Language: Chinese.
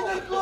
すごい。